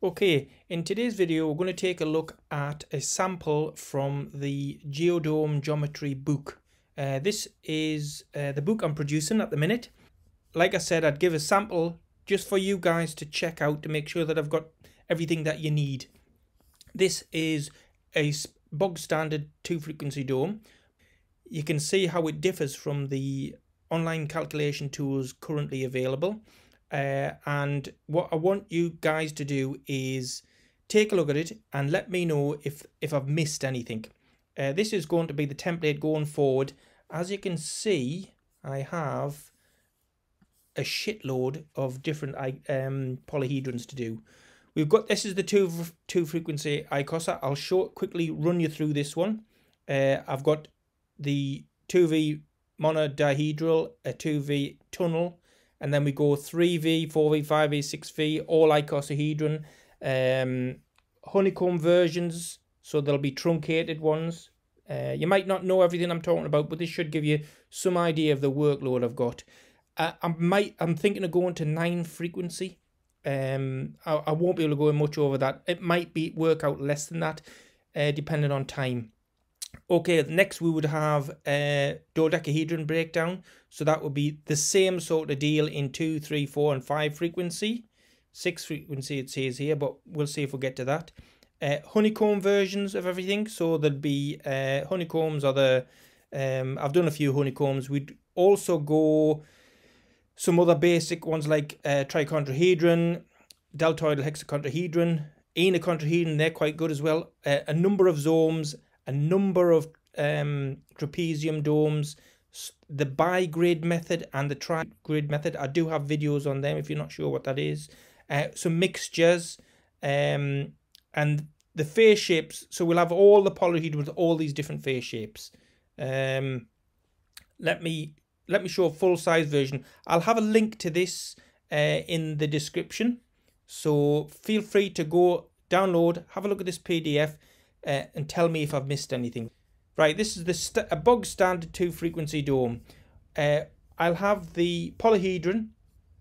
Okay, in today's video we're going to take a look at a sample from the Geodome Geometry book. Uh, this is uh, the book I'm producing at the minute. Like I said, I'd give a sample just for you guys to check out to make sure that I've got everything that you need. This is a bog standard two frequency dome. You can see how it differs from the online calculation tools currently available. Uh, and what I want you guys to do is take a look at it and let me know if, if I've missed anything. Uh, this is going to be the template going forward. As you can see, I have a shitload of different um, polyhedrons to do. We've got, this is the two, two frequency ICOSA. I'll show quickly run you through this one. Uh, I've got the 2V monodihedral, a 2V tunnel, and then we go 3V, 4V, 5V, 6V, all icosahedron, um, honeycomb versions, so there'll be truncated ones. Uh, you might not know everything I'm talking about, but this should give you some idea of the workload I've got. Uh, I might, I'm thinking of going to nine frequency. Um, I, I won't be able to go much over that. It might be work out less than that, uh, depending on time. Okay, next we would have a dodecahedron breakdown. So that would be the same sort of deal in 2, 3, 4 and 5 frequency. 6 frequency it says here, but we'll see if we get to that. Uh, honeycomb versions of everything. So there'll be uh, honeycombs or the... Um, I've done a few honeycombs. We'd also go some other basic ones like uh, tricontrahedron, deltoidal hexacontrahedron, enocontrahedron, they're quite good as well. Uh, a number of zomes a number of um, trapezium domes, the bi-grid method and the tri-grid method. I do have videos on them if you're not sure what that is. Uh, some mixtures um, and the phase shapes. So we'll have all the polyhedron with all these different phase shapes. Um, let me let me show a full size version. I'll have a link to this uh, in the description. So feel free to go download, have a look at this PDF uh, and tell me if I've missed anything. Right, this is the a bog standard 2 frequency dome. Uh, I'll have the polyhedron,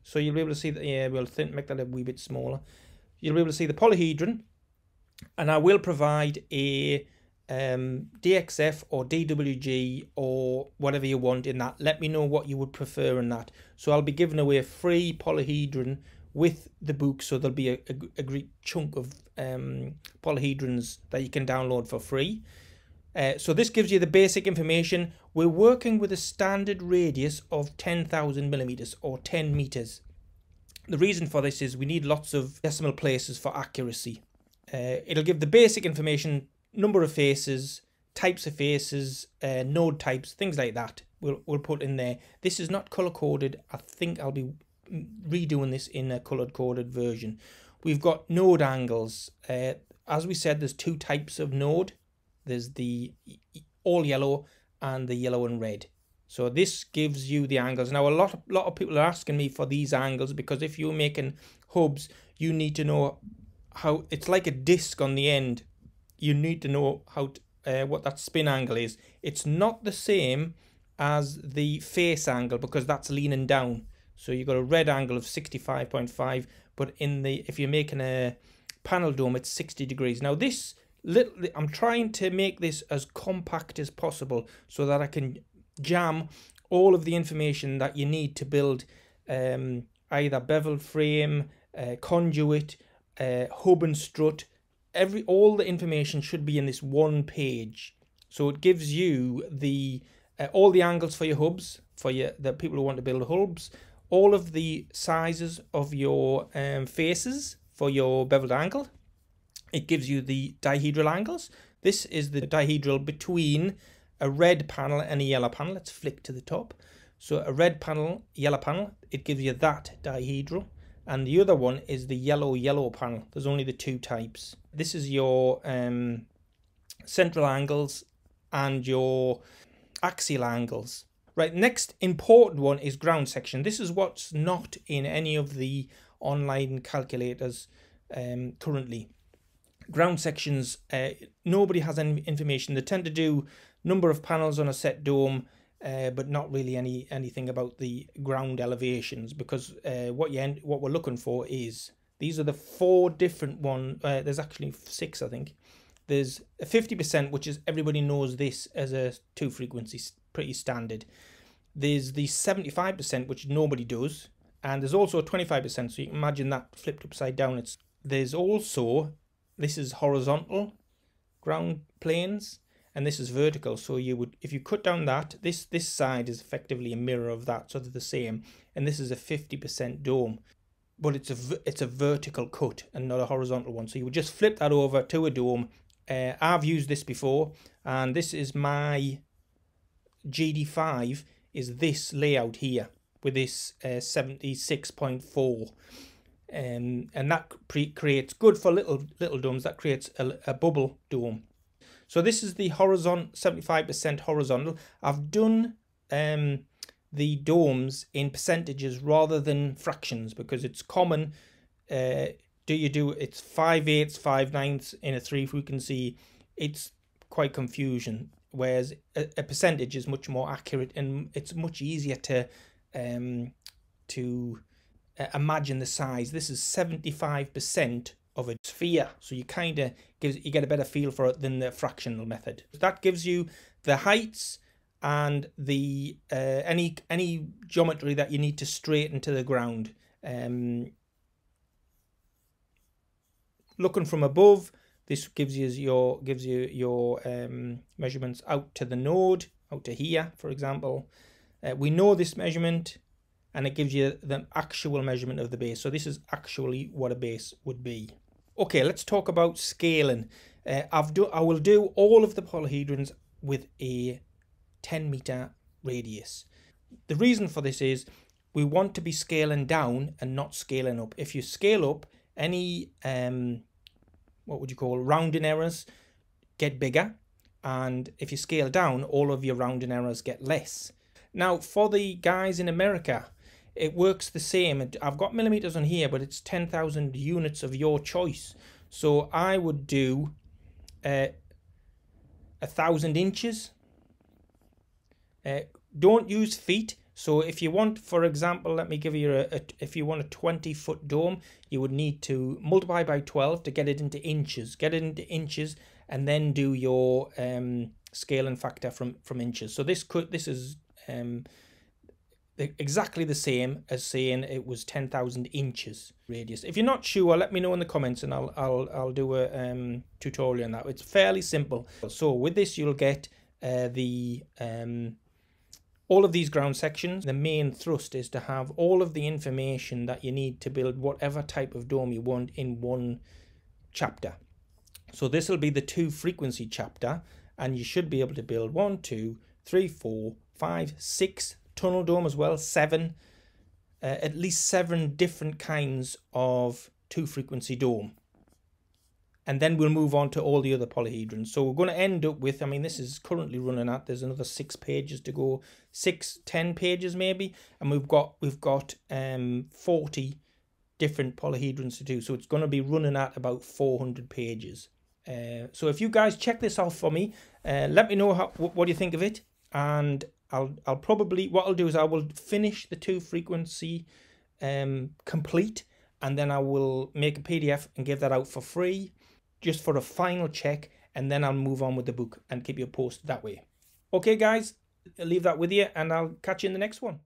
so you'll be able to see that, yeah, we'll think, make that a wee bit smaller. You'll be able to see the polyhedron, and I will provide a um, DXF or DWG or whatever you want in that. Let me know what you would prefer in that. So I'll be giving away a free polyhedron with the book, so there'll be a, a, a great chunk of um, polyhedrons that you can download for free. Uh, so this gives you the basic information. We're working with a standard radius of 10,000 millimeters or 10 meters. The reason for this is we need lots of decimal places for accuracy. Uh, it'll give the basic information, number of faces, types of faces, uh, node types, things like that. We'll, we'll put in there. This is not color coded. I think I'll be redoing this in a colored coded version. We've got node angles. Uh, as we said, there's two types of node. There's the all yellow and the yellow and red. So this gives you the angles. Now a lot of, lot of people are asking me for these angles because if you're making hubs, you need to know how it's like a disc on the end. You need to know how to, uh, what that spin angle is. It's not the same as the face angle because that's leaning down. So you've got a red angle of 65.5, but in the if you're making a panel dome, it's 60 degrees. Now this little, I'm trying to make this as compact as possible so that I can jam all of the information that you need to build um, either bevel frame, uh, conduit, uh, hub and strut. Every all the information should be in this one page. So it gives you the uh, all the angles for your hubs for your the people who want to build hubs, all of the sizes of your um, faces for your beveled angle. It gives you the dihedral angles. This is the dihedral between a red panel and a yellow panel. Let's flick to the top. So a red panel, yellow panel, it gives you that dihedral. And the other one is the yellow-yellow panel. There's only the two types. This is your um, central angles and your axial angles. Right, next important one is ground section. This is what's not in any of the online calculators um, currently. Ground sections, uh, nobody has any information. They tend to do number of panels on a set dome, uh, but not really any anything about the ground elevations because uh, what you end, what we're looking for is These are the four different one. Uh, there's actually six, I think. There's a 50%, which is everybody knows this as a two frequency, pretty standard. There's the 75%, which nobody does. And there's also a 25%, so you can imagine that flipped upside down. It's There's also, this is horizontal ground planes, and this is vertical. So you would, if you cut down that, this, this side is effectively a mirror of that, so they're the same. And this is a 50% dome but it's a it's a vertical cut and not a horizontal one. So you would just flip that over to a dome uh, I've used this before, and this is my GD5 is this layout here with this uh, 76.4 um, and that creates good for little little domes that creates a, a bubble dome so this is the horizontal 75% horizontal I've done um, the domes in percentages rather than fractions because it's common uh, do you do it's five eighths, five ninths in a three frequency? It's quite confusion. Whereas a, a percentage is much more accurate and it's much easier to um to uh, imagine the size. This is seventy five percent of a sphere, so you kind of gives you get a better feel for it than the fractional method. That gives you the heights and the uh, any any geometry that you need to straighten to the ground. Um, looking from above, this gives you your gives you your um, measurements out to the node, out to here, for example. Uh, we know this measurement, and it gives you the actual measurement of the base. So this is actually what a base would be. Okay, let's talk about scaling. Uh, I've do I will do all of the polyhedrons with a 10 meter radius. The reason for this is we want to be scaling down and not scaling up. If you scale up, any um, what would you call rounding errors get bigger and if you scale down all of your rounding errors get less. Now for the guys in america it works the same. I've got millimeters on here but it's 10,000 units of your choice. So i would do uh, a thousand inches. Uh, don't use feet so if you want, for example, let me give you a, a, if you want a 20 foot dome, you would need to multiply by 12 to get it into inches, get it into inches, and then do your um, scaling factor from, from inches. So this could, this is um, exactly the same as saying it was 10,000 inches radius. If you're not sure, let me know in the comments and I'll, I'll, I'll do a um, tutorial on that. It's fairly simple. So with this, you'll get uh, the um, all of these ground sections, the main thrust is to have all of the information that you need to build whatever type of dome you want in one chapter. So this will be the two frequency chapter and you should be able to build one, two, three, four, five, six tunnel dome as well, seven, uh, at least seven different kinds of two frequency dome and then we'll move on to all the other polyhedrons. So we're going to end up with, I mean, this is currently running at, there's another six pages to go, six, ten pages maybe, and we've got, we've got um, 40 different polyhedrons to do. So it's going to be running at about 400 pages. Uh, so if you guys check this out for me, uh, let me know how, what you think of it, and I'll, I'll probably, what I'll do is I will finish the two frequency um, complete, and then I will make a PDF and give that out for free just for a final check and then I'll move on with the book and keep you posted that way. Okay guys, I'll leave that with you and I'll catch you in the next one.